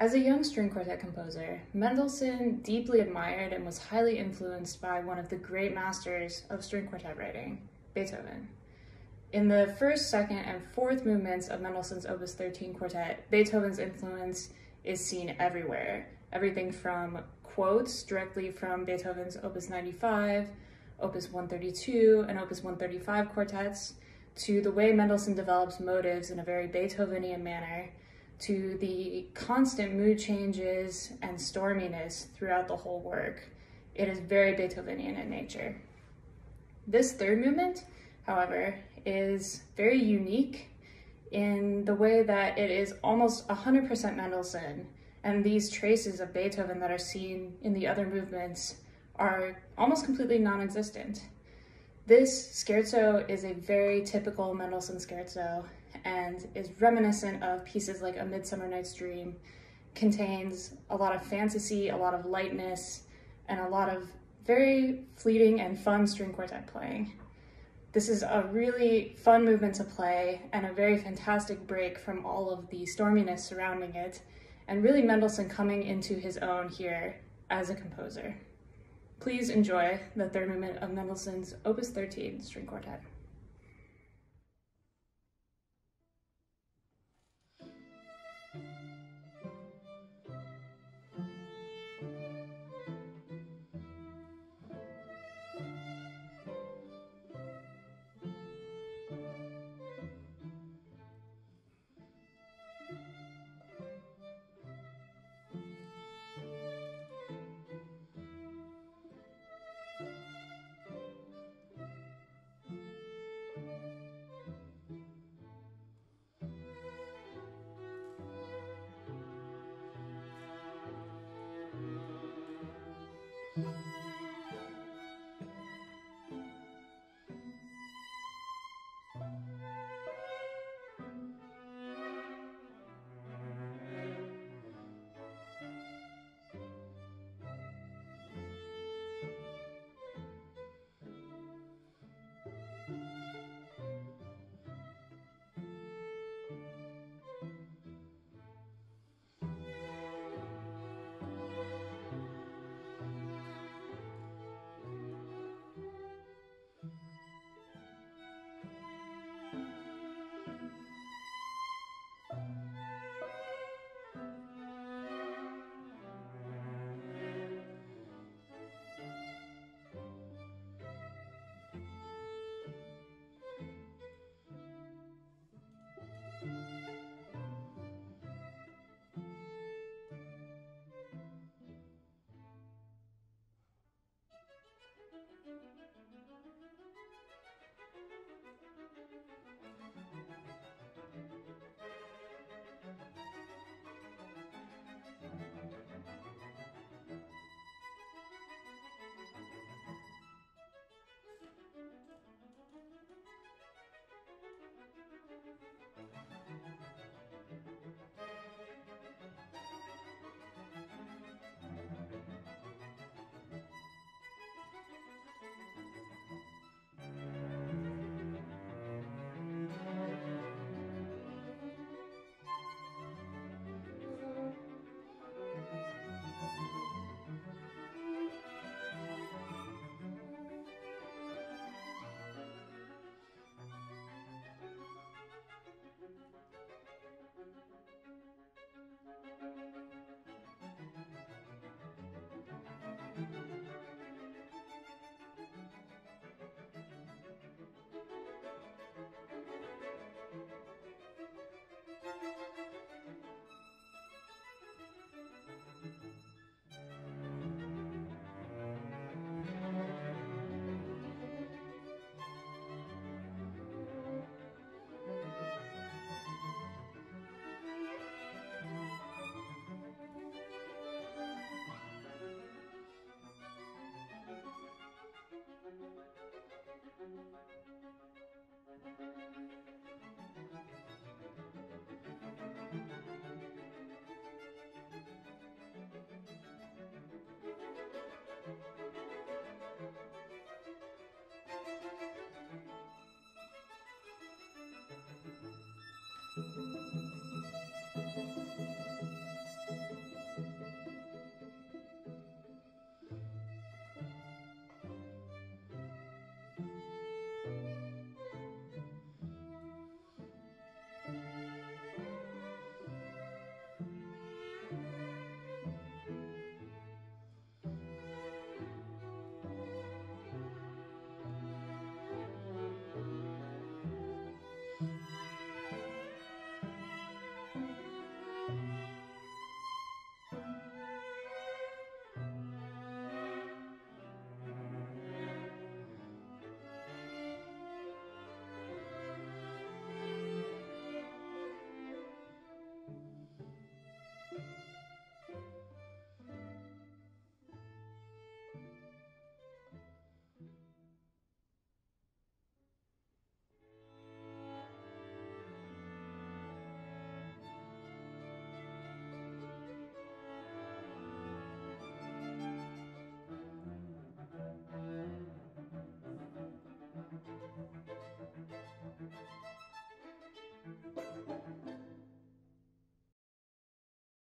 As a young string quartet composer, Mendelssohn deeply admired and was highly influenced by one of the great masters of string quartet writing, Beethoven. In the first, second, and fourth movements of Mendelssohn's Opus 13 quartet, Beethoven's influence is seen everywhere. Everything from quotes directly from Beethoven's Opus 95, Opus 132, and Opus 135 quartets, to the way Mendelssohn develops motives in a very Beethovenian manner, to the constant mood changes and storminess throughout the whole work. It is very Beethovenian in nature. This third movement, however, is very unique in the way that it is almost 100% Mendelssohn, and these traces of Beethoven that are seen in the other movements are almost completely non-existent. This scherzo is a very typical Mendelssohn scherzo and is reminiscent of pieces like A Midsummer Night's Dream, contains a lot of fantasy, a lot of lightness, and a lot of very fleeting and fun string quartet playing. This is a really fun movement to play and a very fantastic break from all of the storminess surrounding it, and really Mendelssohn coming into his own here as a composer. Please enjoy the third movement of Mendelssohn's Opus 13 String Quartet.